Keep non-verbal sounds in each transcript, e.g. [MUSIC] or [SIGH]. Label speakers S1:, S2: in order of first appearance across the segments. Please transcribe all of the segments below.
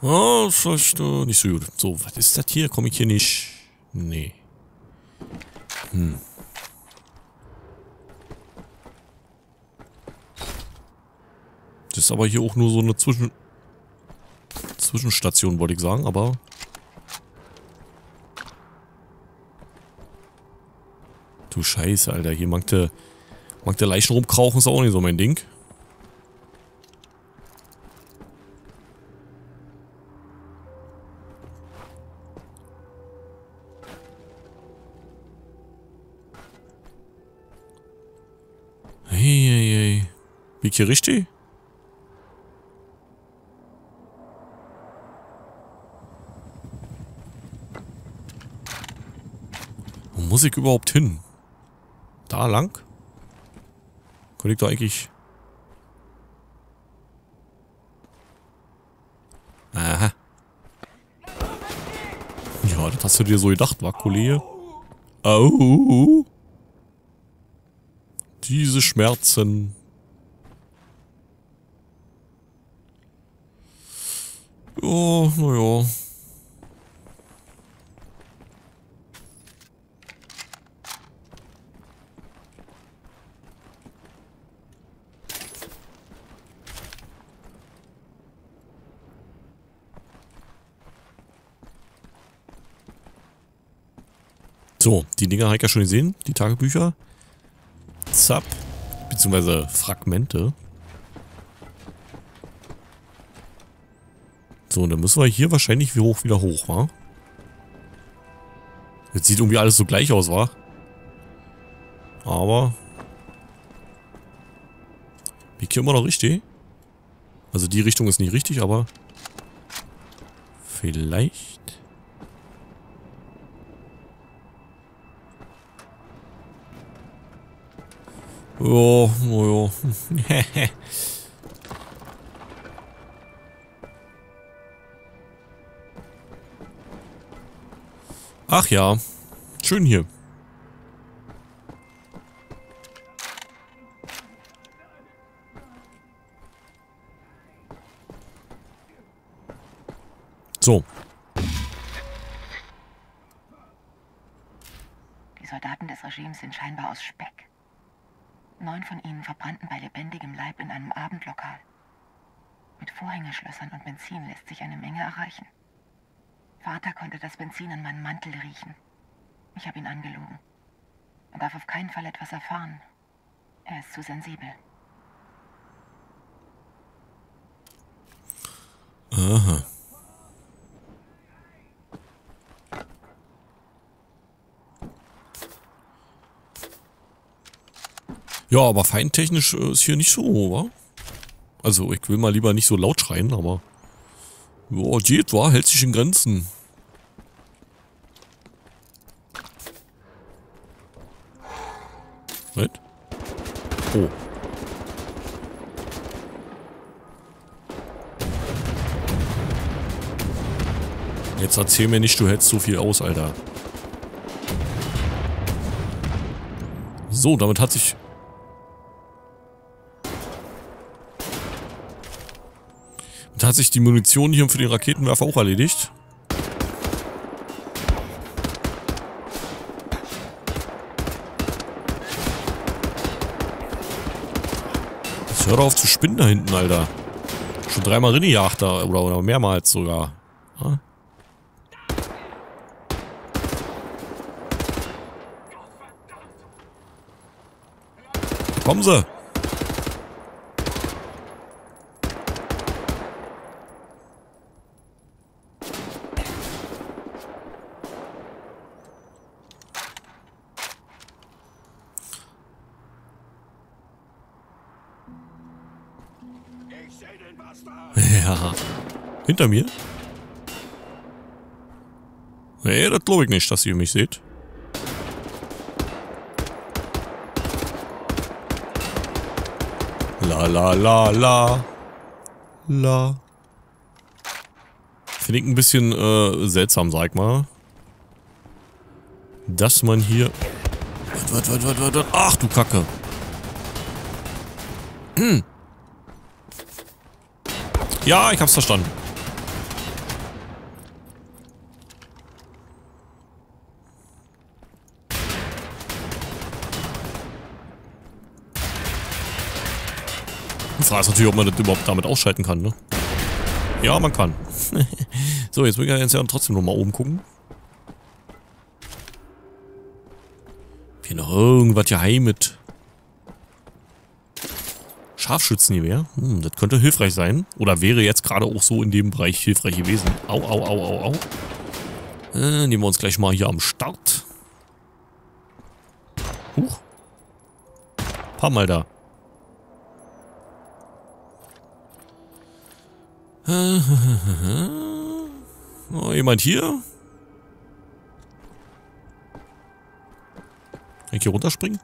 S1: Oh, äh, nicht so gut. So, was ist das hier? Komme ich hier nicht? Nee. Hm. Das ist aber hier auch nur so eine Zwischen... Zwischenstation, wollte ich sagen, aber... Du Scheiße, Alter. Hier mag der, mag der Leichen rumkrauchen, ist auch nicht so mein Ding. Wie hier richtig? Wo muss ich überhaupt hin? Da lang? Könnte ich doch eigentlich... Aha. Ja, das hast du dir so gedacht, war Kollege? Au. Diese Schmerzen. Oh, naja. So, die Dinger habe ich ja schon gesehen, die Tagebücher. Zap, beziehungsweise Fragmente. So, dann müssen wir hier wahrscheinlich wie hoch wieder hoch, wa? Jetzt sieht irgendwie alles so gleich aus, wa? Aber... Wie hier immer noch richtig? Also die Richtung ist nicht richtig, aber... Vielleicht... Ja, naja. [LAUGHS] [LAUGHS] Ach ja. Schön hier. So.
S2: Die Soldaten des Regimes sind scheinbar aus Speck. Neun von ihnen verbrannten bei lebendigem Leib in einem Abendlokal. Mit Vorhängeschlössern und Benzin lässt sich eine Menge erreichen. Vater konnte das Benzin an meinem Mantel riechen. Ich habe ihn angelogen. Er darf auf keinen Fall etwas erfahren. Er ist zu sensibel.
S1: Aha. Ja, aber feintechnisch äh, ist hier nicht so, wa? Also, ich will mal lieber nicht so laut schreien, aber... Ja, geht, wa? Hält sich in Grenzen. Was? Oh. Jetzt erzähl mir nicht, du hältst so viel aus, Alter. So, damit hat sich... hat sich die Munition hier für den Raketenwerfer auch erledigt. Jetzt hör doch auf zu spinnen da hinten, Alter. Schon dreimal reingejagt da, oder, oder mehrmals sogar. Ja? Kommen Sie! Hinter mir? Nee, das glaube ich nicht, dass ihr mich seht. La la la la. La. Finde ich ein bisschen äh, seltsam, sag mal. Dass man hier... Wat, wat, wat, wat, wat, Ach du Kacke. Hm. Ja, ich hab's verstanden. Frage ist natürlich, ob man das überhaupt damit ausschalten kann, ne? Ja, man kann. [LAUGHS] so, jetzt müssen wir jetzt ja trotzdem nochmal oben gucken. Hier noch irgendwas geheim mit Scharfschützengewehr. Hm, das könnte hilfreich sein. Oder wäre jetzt gerade auch so in dem Bereich hilfreich gewesen. Au, au, au, au, au. Äh, nehmen wir uns gleich mal hier am Start. Huch. Paar mal da. [LAUGHS] Oh, jemand hier? Kann ich hier runterspringen?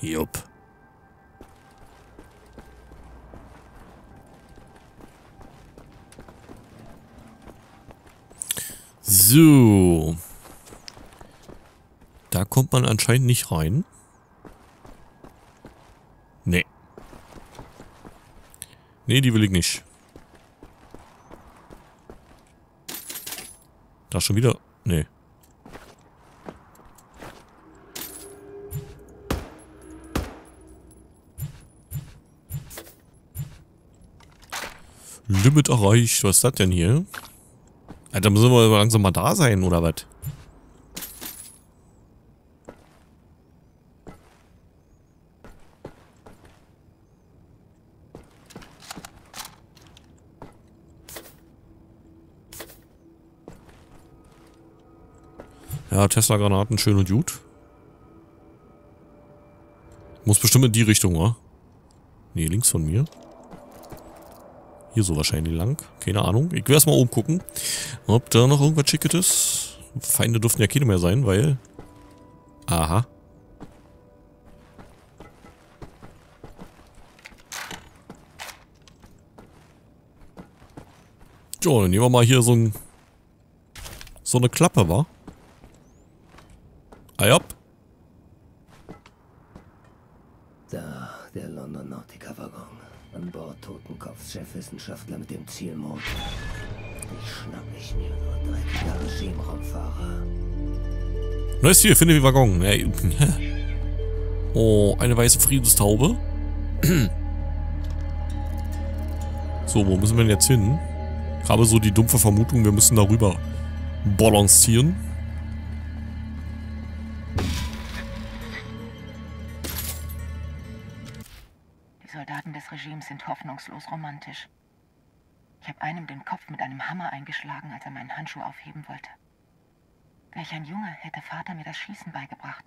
S1: Jupp. So. Da kommt man anscheinend nicht rein. Nee. Nee, die will ich nicht. Da schon wieder... Nee. Limit erreicht. Was ist das denn hier? Alter, müssen wir langsam mal da sein, oder was? Tesla-Granaten, schön und gut. Muss bestimmt in die Richtung, wa? Nee, links von mir. Hier so wahrscheinlich lang. Keine Ahnung. Ich will erstmal oben gucken, ob da noch irgendwas Schickes ist. Feinde dürften ja keine mehr sein, weil... Aha. Jo, dann nehmen wir mal hier so ein... So eine Klappe, wa? Ei ab.
S3: Da, der London Nautica-Waggon. An Bord Totenkopfs Chefwissenschaftler mit dem Zielmond. Ich schnapp mich mir nur dreckiger Regime-Raumfahrer.
S1: Neues Ziel, finde wie Waggon. Hey. [LAUGHS] Oh, eine weiße Friedenstaube. [CLEARS THROAT] So, wo müssen wir denn jetzt hin? Ich habe so die dumpfe Vermutung, wir müssen darüber balancieren.
S2: Regimes sind hoffnungslos romantisch. Ich habe einem den Kopf mit einem Hammer eingeschlagen, als er meinen Handschuh aufheben wollte. Wäre ich ein Junge, hätte Vater mir das Schießen beigebracht.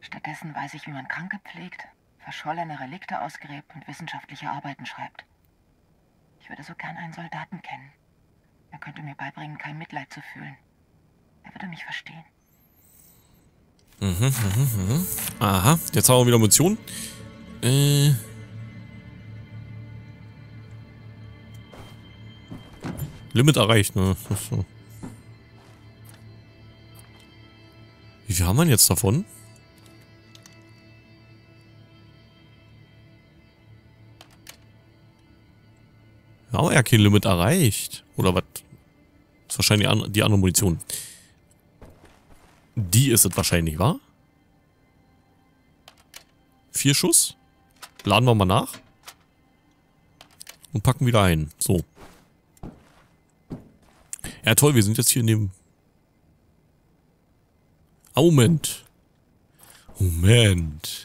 S2: Stattdessen weiß ich, wie man Kranke pflegt, verschollene Relikte ausgräbt und wissenschaftliche Arbeiten schreibt. Ich würde so gern einen Soldaten kennen. Er könnte mir beibringen, kein Mitleid zu fühlen. Er würde mich verstehen.
S1: Aha, jetzt haben wir wieder Munition. Äh. Limit erreicht, ne? Wie viel haben wir denn jetzt davon? Ja, aber ja kein Limit erreicht. Oder was? Das ist wahrscheinlich die andere Munition. Die ist es wahrscheinlich, wa? Vier Schuss. Laden wir mal nach. Und packen wieder ein. So. Ja, toll, wir sind jetzt hier in dem... Ah, Moment. Moment.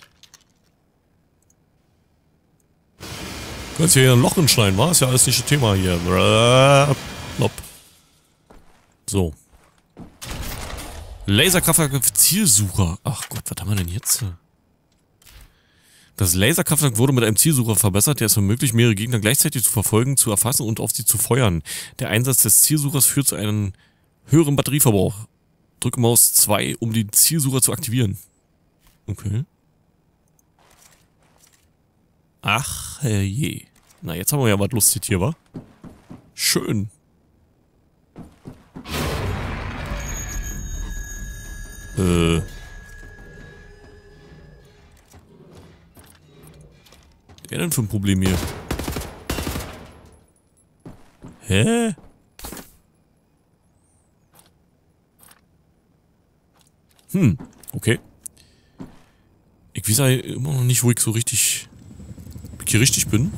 S1: Kannst hier ein Loch hinschneiden, war? Ist ja alles nicht das Thema hier. Plop. So. Laserkraftwerk Zielsucher. Ach Gott, was haben wir denn jetzt? Das Laserkraftwerk wurde mit einem Zielsucher verbessert, der es ermöglicht, mehrere Gegner gleichzeitig zu verfolgen, zu erfassen und auf sie zu feuern. Der Einsatz des Zielsuchers führt zu einem höheren Batterieverbrauch. Drücke Maus 2, um den Zielsucher zu aktivieren. Okay. Ach je. Na, jetzt haben wir ja was lustig hier, wa? Schön. Äh. Der denn für ein Problem hier? Hä? Hm, okay. Ich weiß ja immer noch nicht, wo ich so richtig hier richtig bin.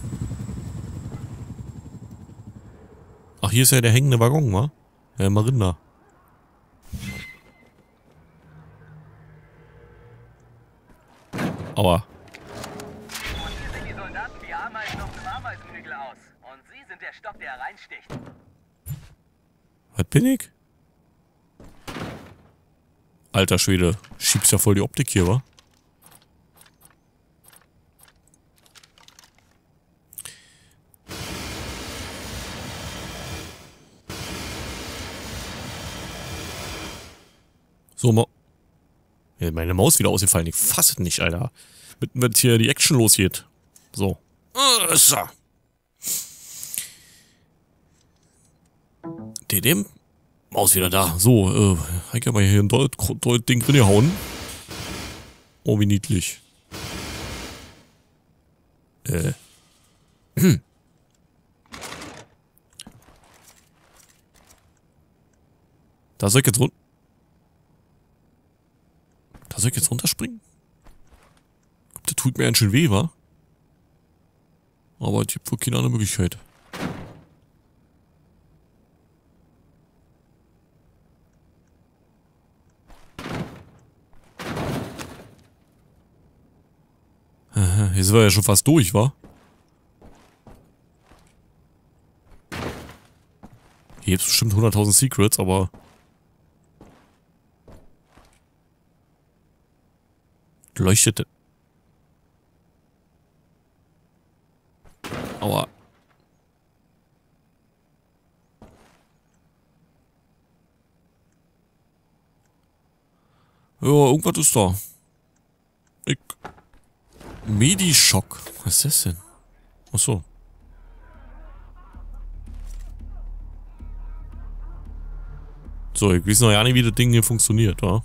S1: Ach, hier ist ja der hängende Waggon, wa? Ja, Marinda. Aua.
S4: Reinsticht.
S1: Was bin ich? Alter Schwede, schiebst ja voll die Optik hier, wa? So, Ma ja, meine Maus wieder ausgefallen. Ich fasse es nicht, Alter. Mit, mit hier die Action losgeht. So. Äh, so. Dem. Maus wieder da. So, äh, ich hab mal hier ein Deut, Deut Ding drin gehauen. Oh, wie niedlich. Äh. Hm. [CLEARS THROAT] Da soll ich jetzt runter. Da soll ich jetzt runterspringen? Der tut mir ganz schön weh, wa? Aber ich hab wohl keine andere Möglichkeit. Aha, Hier sind wir ja schon fast durch, wa? Hier gibt's bestimmt 100.000 Secrets, aber... Leuchtet... Aua. Ja, irgendwas ist da. Ich... Medischock. Was ist das denn? Ach so. Ich weiß noch ja nicht, wie das Ding hier funktioniert, wa?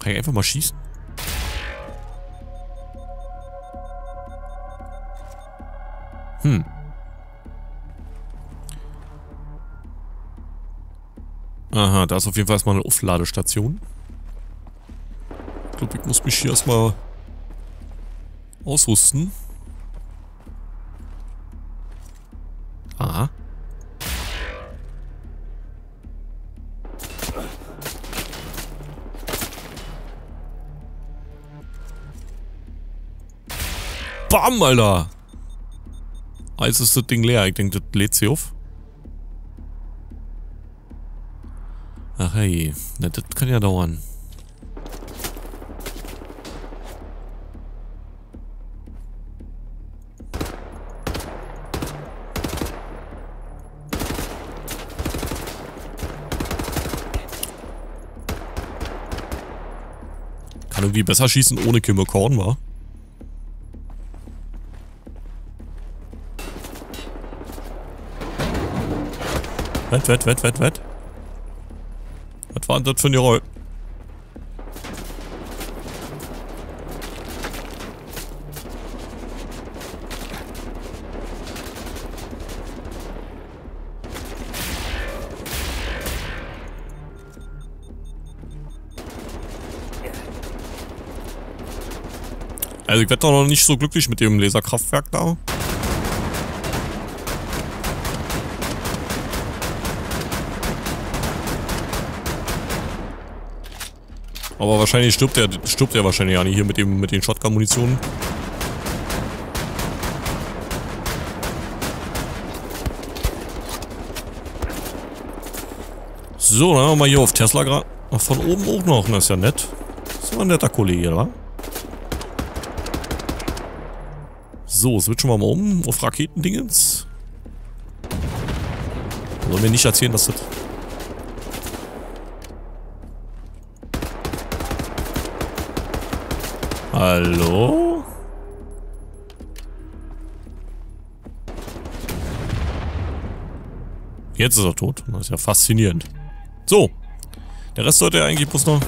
S1: Kann ich einfach mal schießen? Hm. Aha, da ist auf jeden Fall erstmal eine Aufladestation. Ich glaube, ich muss mich hier erstmal ausrüsten. Aha. Bam, Alter! Ah, ist das Ding leer. Ich denke, das lädt sie auf. Ach hey, das kann ja dauern. Irgendwie besser schießen ohne Kimme Korn, wa? Wett, wett, wett, wett, wett. Was war denn das für ein Geräusch? Also ich werde doch noch nicht so glücklich mit dem Laserkraftwerk da. Aber wahrscheinlich stirbt er, stirbt er wahrscheinlich ja nicht hier mit dem mit den Shotgun-Munitionen. So, dann haben wir mal hier auf Tesla gerade. Von oben auch noch, das ist ja nett. Das war ein netter Kollege, oder? So, switchen wir mal um auf Raketendingens. Sollen wir nicht erzählen, dass das... Hallo? Jetzt ist er tot. Das ist ja faszinierend. So. Der Rest sollte ja eigentlich bloß noch...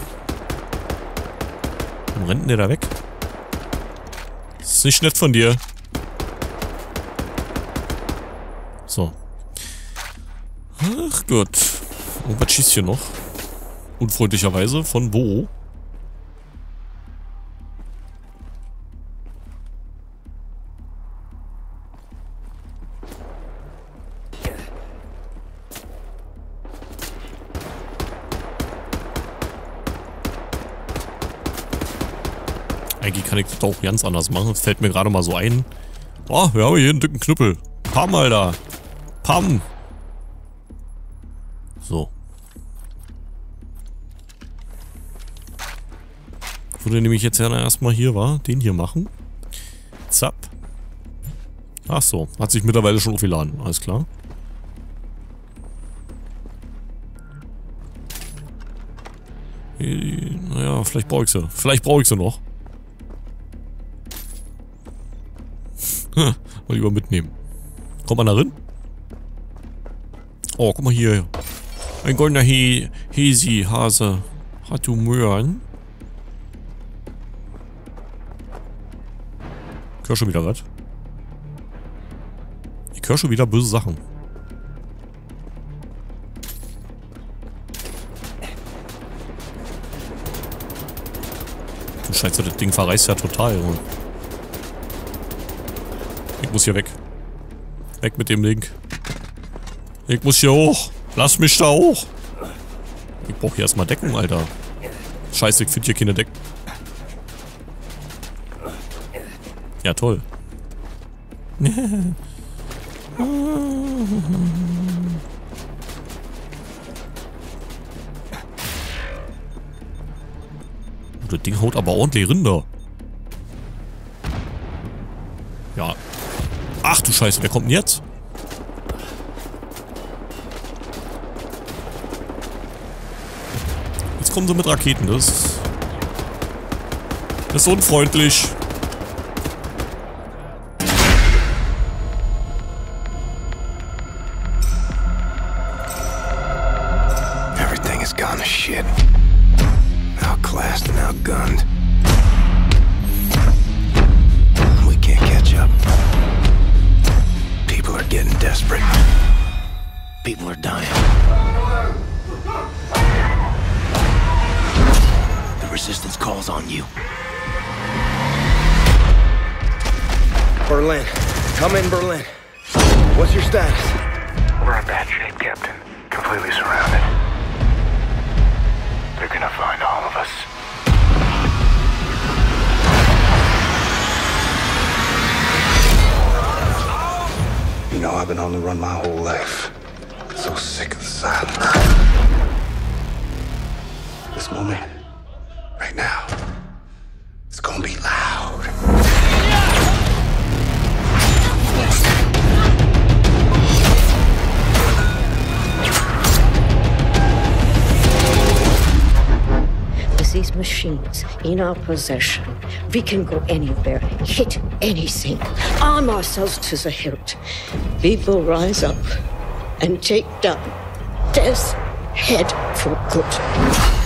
S1: Warum rennt der da weg? Das ist nicht nett von dir. Ach Gott. Und was schießt hier noch? Unfreundlicherweise. Von wo? Eigentlich kann ich das auch ganz anders machen. Das fällt mir gerade mal so ein. Oh, wir haben hier einen dicken Knüppel. Pam, Alter. Pam. Würde nämlich jetzt ja erstmal hier war, den hier machen. Zapp. Ach so, hat sich mittlerweile schon aufgeladen. Alles klar. Naja, vielleicht brauche ich sie. Vielleicht brauche ich sie noch. Mal lieber mitnehmen. Kommt man da drin? Oh, guck mal hier. Ein goldener He Hesi, Hase. Hat du Möhren? Ich höre schon wieder was. Ich höre schon wieder böse Sachen. Du Scheiße, das Ding verreißt ja total, Junge. Ich muss hier weg. Weg mit dem Link. Ich muss hier hoch. Lass mich da hoch. Ich brauche hier erstmal Deckung, Alter. Scheiße, ich finde hier keine Deckung. Ja, toll. [LAUGHS] Das Ding haut aber ordentlich Rinder. Ja. Ach du Scheiße, wer kommt denn jetzt? Jetzt kommen sie mit Raketen, das... Das ist unfreundlich.
S3: Berlin. Come in, Berlin. What's your status?
S5: We're in bad shape, Captain. Completely surrounded. They're gonna find all of us. You know, I've been on the run my whole life. So sick of the silence. This moment, right now, it's gonna be loud.
S6: With these machines in our possession, we can go anywhere, hit anything, arm ourselves to the hilt. We will rise up and take down death's head for good.